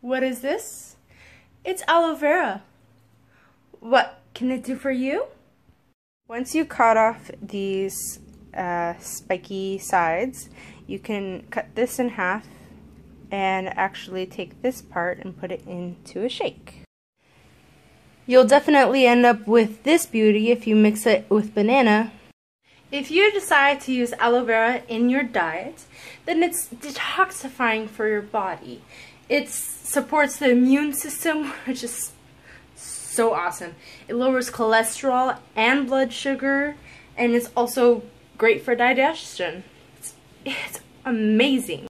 What is this? It's aloe vera. What can it do for you? Once you cut off these uh, spiky sides, you can cut this in half and actually take this part and put it into a shake. You'll definitely end up with this beauty if you mix it with banana. If you decide to use aloe vera in your diet, then it's detoxifying for your body. It supports the immune system, which is so awesome. It lowers cholesterol and blood sugar, and it's also great for digestion. It's, it's amazing.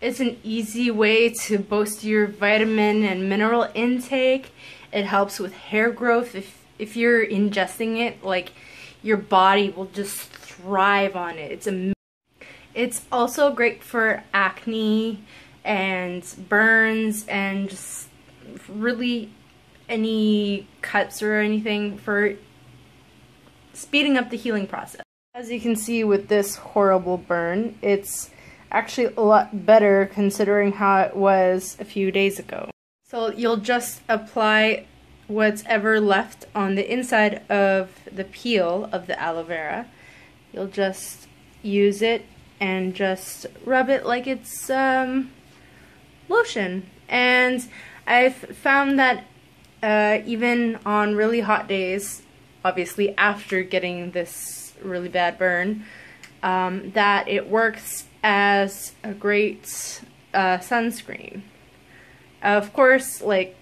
It's an easy way to boost your vitamin and mineral intake. It helps with hair growth. If, if you're ingesting it, like your body will just thrive on it. It's amazing. It's also great for acne and burns and just really any cuts or anything for speeding up the healing process. As you can see with this horrible burn, it's actually a lot better considering how it was a few days ago. So you'll just apply what's ever left on the inside of the peel of the aloe vera. You'll just use it and just rub it like it's um, lotion. And I've found that uh, even on really hot days, obviously after getting this really bad burn, um, that it works as a great uh, sunscreen. Of course, like,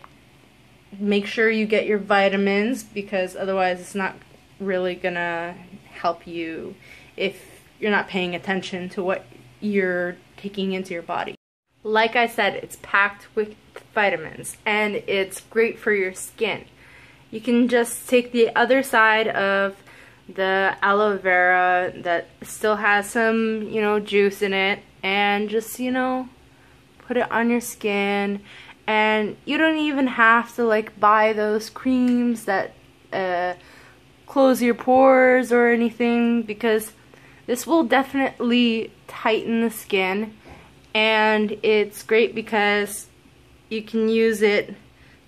make sure you get your vitamins because otherwise it's not really gonna help you if you're not paying attention to what you're taking into your body. Like I said, it's packed with vitamins and it's great for your skin. You can just take the other side of the aloe vera that still has some, you know, juice in it and just, you know, put it on your skin and you don't even have to like buy those creams that uh, close your pores or anything because this will definitely tighten the skin and it's great because you can use it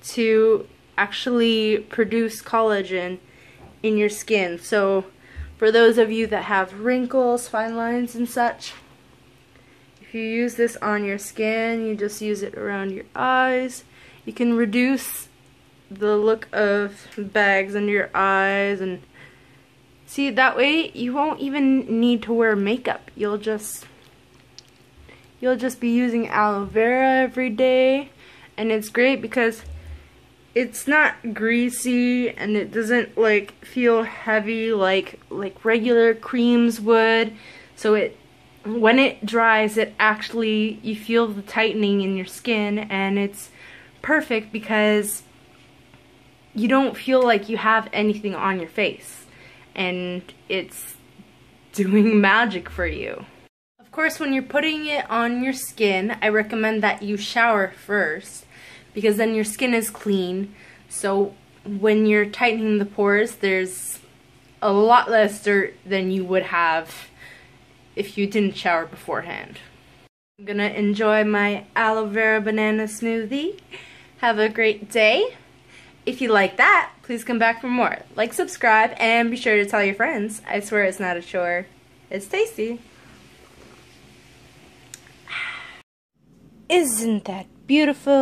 to actually produce collagen in your skin. So for those of you that have wrinkles, fine lines and such, if you use this on your skin, you just use it around your eyes. You can reduce the look of bags under your eyes and See, that way you won't even need to wear makeup. You'll just you'll just be using aloe vera every day and it's great because it's not greasy and it doesn't like feel heavy like like regular creams would. So it when it dries it actually you feel the tightening in your skin and it's perfect because you don't feel like you have anything on your face and it's doing magic for you. Course, when you're putting it on your skin, I recommend that you shower first because then your skin is clean. So when you're tightening the pores, there's a lot less dirt than you would have if you didn't shower beforehand. I'm gonna enjoy my aloe vera banana smoothie. Have a great day. If you like that, please come back for more. Like, subscribe, and be sure to tell your friends. I swear it's not a chore. It's tasty. Isn't that beautiful?